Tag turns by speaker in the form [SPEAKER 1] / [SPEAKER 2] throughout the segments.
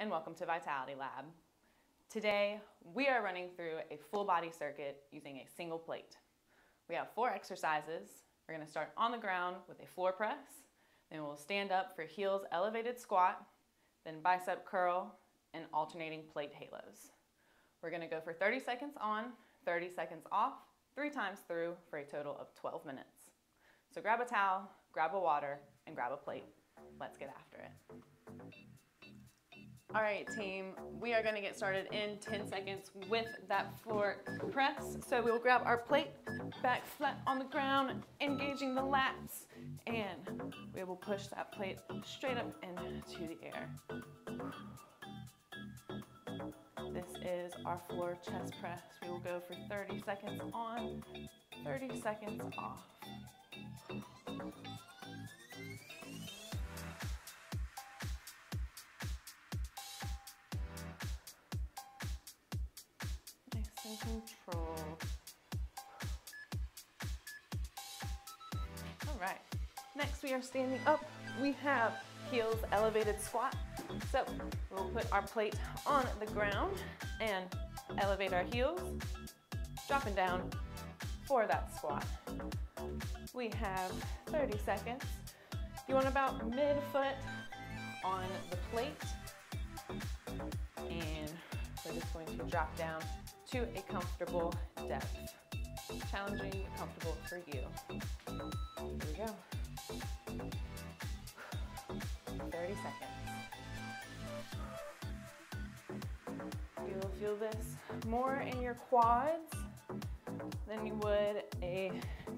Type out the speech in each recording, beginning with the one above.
[SPEAKER 1] and welcome to Vitality Lab. Today, we are running through a full body circuit using a single plate. We have four exercises. We're gonna start on the ground with a floor press, then we'll stand up for heels elevated squat, then bicep curl, and alternating plate halos. We're gonna go for 30 seconds on, 30 seconds off, three times through for a total of 12 minutes. So grab a towel, grab a water, and grab a plate. Let's get after it. All right, team, we are gonna get started in 10 seconds with that floor press. So we'll grab our plate, back flat on the ground, engaging the lats, and we will push that plate straight up into the air. This is our floor chest press. We will go for 30 seconds on, 30 seconds off. Are standing up. We have heels elevated squat. So we'll put our plate on the ground and elevate our heels, dropping down for that squat. We have 30 seconds. You want about mid-foot on the plate. And we're just going to drop down to a comfortable depth. Challenging, comfortable for you. Here we go. 30 seconds. You'll feel this more in your quads than you would a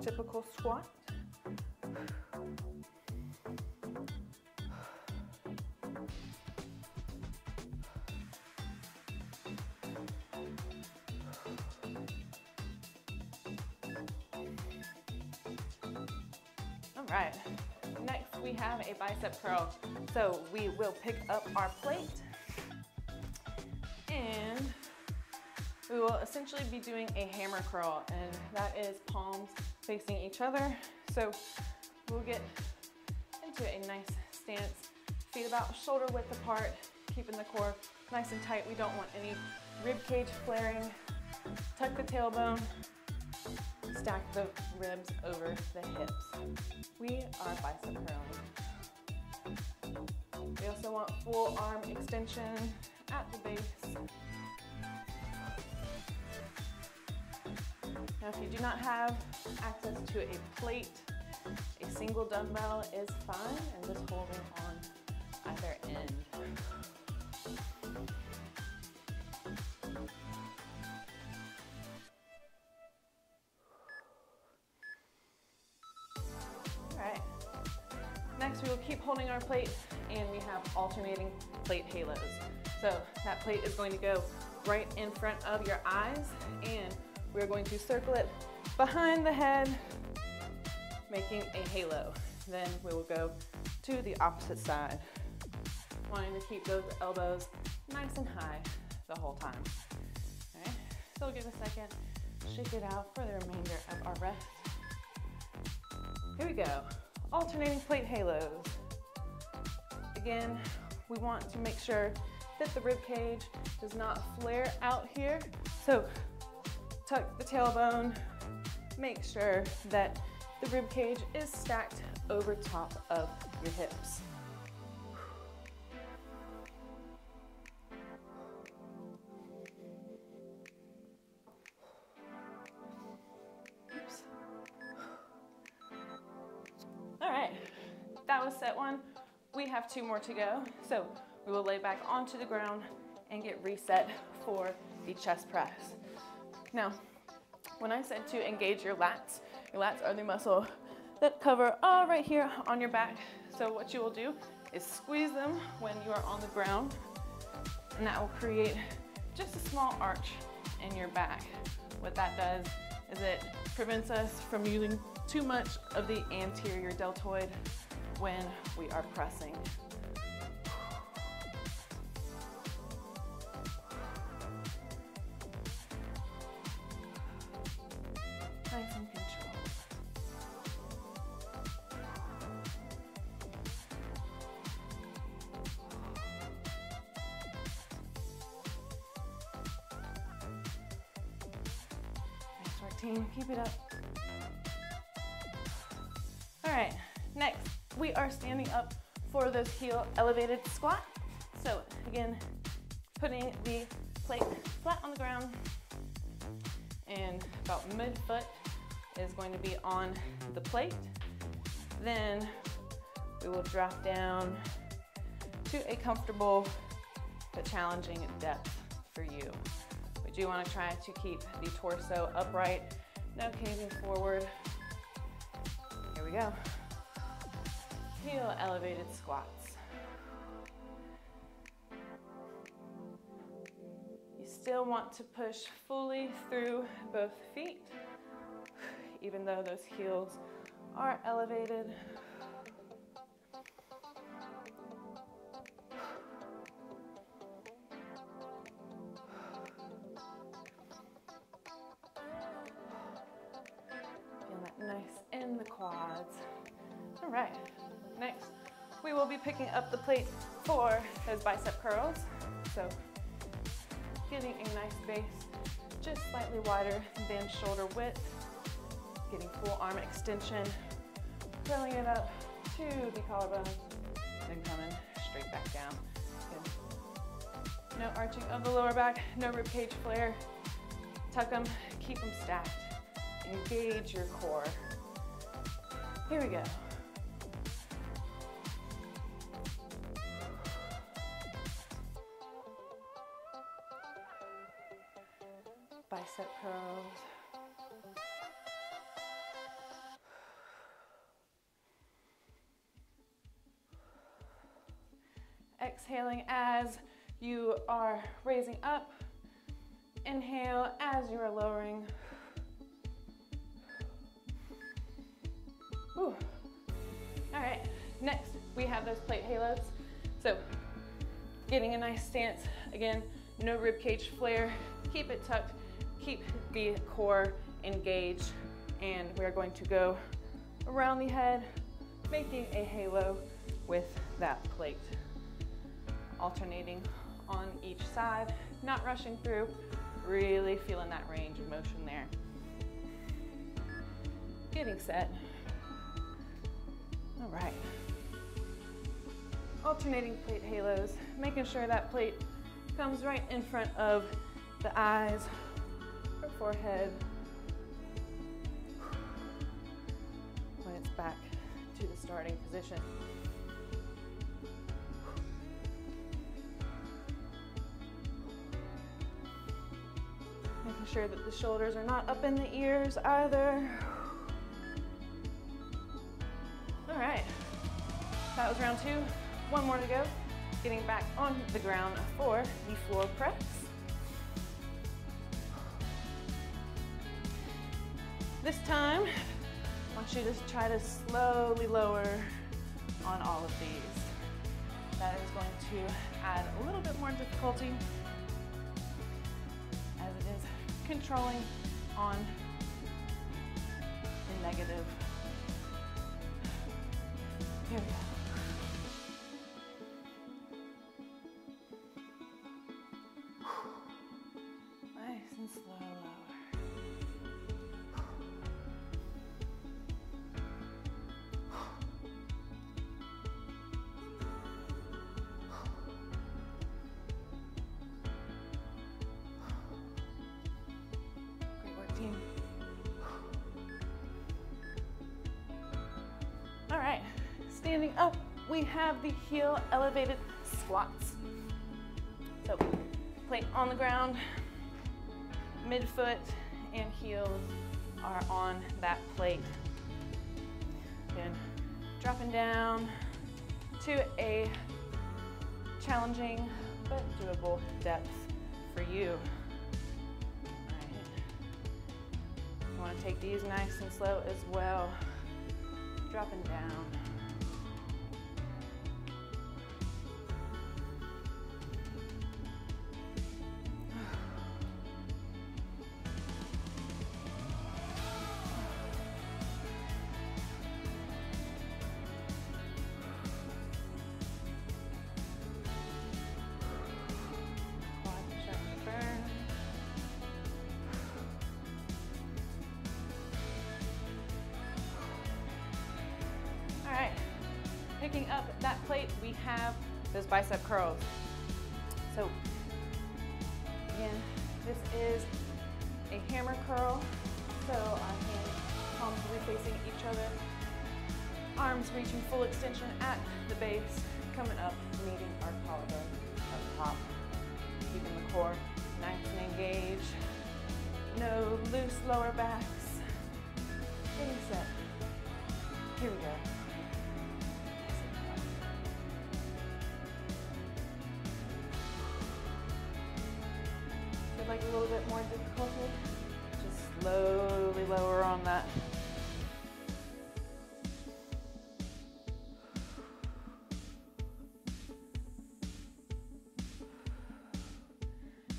[SPEAKER 1] typical squat. All right, next we have a bicep curl. So we will pick up our plate and we will essentially be doing a hammer curl and that is palms facing each other. So we'll get into a nice stance, feet about shoulder width apart, keeping the core nice and tight. We don't want any rib cage flaring. Tuck the tailbone, stack the ribs over the hips. We are bicep curling. We also want full arm extension at the base. Now if you do not have access to a plate, a single dumbbell is fine and just holding on either end. Alternating plate halos. So that plate is going to go right in front of your eyes and we're going to circle it behind the head, making a halo. Then we will go to the opposite side, wanting to keep those elbows nice and high the whole time. All right, so give a second, shake it out for the remainder of our rest. Here we go, alternating plate halos. Again, we want to make sure that the rib cage does not flare out here. So tuck the tailbone, make sure that the rib cage is stacked over top of your hips. Oops. All right, that was set one. We have two more to go. So we will lay back onto the ground and get reset for the chest press. Now, when I said to engage your lats, your lats are the muscle that cover all right here on your back. So what you will do is squeeze them when you are on the ground, and that will create just a small arch in your back. What that does is it prevents us from using too much of the anterior deltoid when we are pressing. Nice and controlled. Nice work team, keep it up. We are standing up for those heel elevated squat. So again, putting the plate flat on the ground and about mid-foot is going to be on the plate. Then we will drop down to a comfortable but challenging depth for you. We do want to try to keep the torso upright, no caving forward. Here we go. Heel elevated squats. You still want to push fully through both feet, even though those heels are elevated. All right, next we will be picking up the plate for those bicep curls. So getting a nice base, just slightly wider than shoulder width, getting full arm extension, curling it up to the collarbone, then coming straight back down. Good. No arching of the lower back, no rib cage flare. Tuck them, keep them stacked. Engage your core. Here we go. Exhaling as you are raising up. Inhale as you are lowering. Whew. All right, next we have those plate halos. So getting a nice stance. Again, no rib cage flare. Keep it tucked. Keep the core engaged. And we are going to go around the head, making a halo with that plate. Alternating on each side, not rushing through, really feeling that range of motion there. Getting set. All right. Alternating plate halos, making sure that plate comes right in front of the eyes or forehead when it's back to the starting position. Sure that the shoulders are not up in the ears either. All right, that was round two. One more to go. Getting back on the ground for the floor press. This time, I want you to try to slowly lower on all of these. That is going to add a little bit more difficulty controlling on the negative here we go. Right. Standing up, we have the heel elevated squats. So plate on the ground, midfoot and heels are on that plate. Then dropping down to a challenging but doable depth for you. You want to take these nice and slow as well. Dropping down. Up that plate, we have those bicep curls. So again, this is a hammer curl. So our hands, palms will be facing each other. Arms reaching full extension at the base, coming up, meeting our collarbone up top. Keeping the core nice and engaged. No loose lower backs. Getting set. Here we go. A little bit more difficulty? Just slowly lower on that.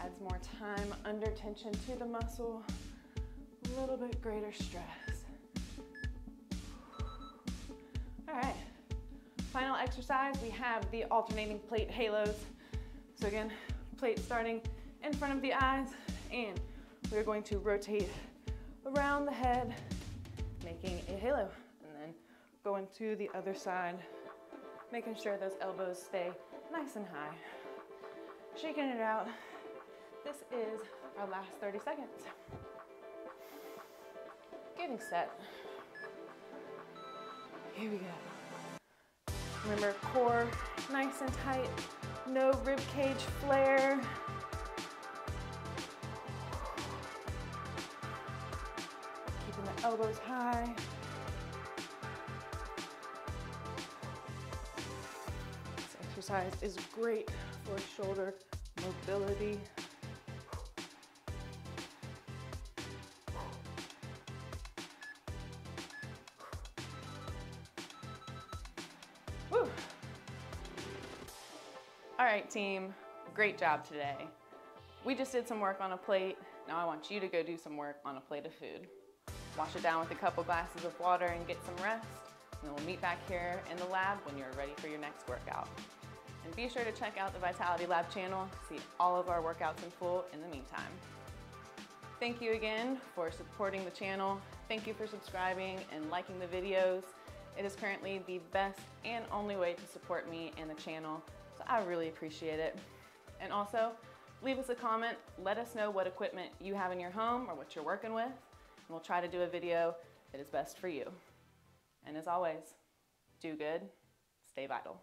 [SPEAKER 1] Adds more time under tension to the muscle, a little bit greater stress. All right, final exercise, we have the alternating plate halos. So again, plate starting in front of the eyes, and we're going to rotate around the head, making a halo, and then going to the other side, making sure those elbows stay nice and high. Shaking it out. This is our last 30 seconds. Getting set. Here we go. Remember, core nice and tight, no rib cage flare. Elbows high. This exercise is great for shoulder mobility. Woo. All right, team, great job today. We just did some work on a plate. Now I want you to go do some work on a plate of food. Wash it down with a couple glasses of water and get some rest. And then we'll meet back here in the lab when you're ready for your next workout. And be sure to check out the Vitality Lab channel to see all of our workouts in full in the meantime. Thank you again for supporting the channel. Thank you for subscribing and liking the videos. It is currently the best and only way to support me and the channel, so I really appreciate it. And also, leave us a comment. Let us know what equipment you have in your home or what you're working with, and we'll try to do a video that is best for you. And as always, do good, stay vital.